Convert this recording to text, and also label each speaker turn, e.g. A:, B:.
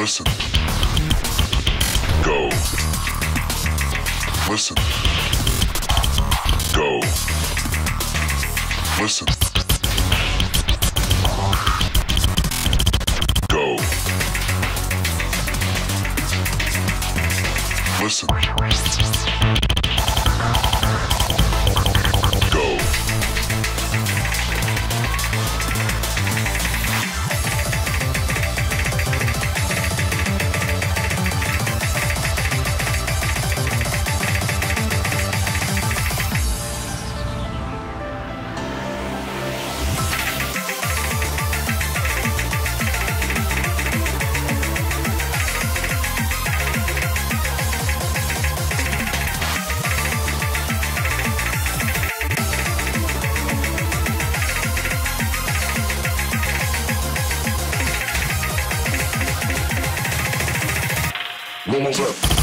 A: Listen. Go. Listen. Go. Listen. Go. Listen. Vamos lá.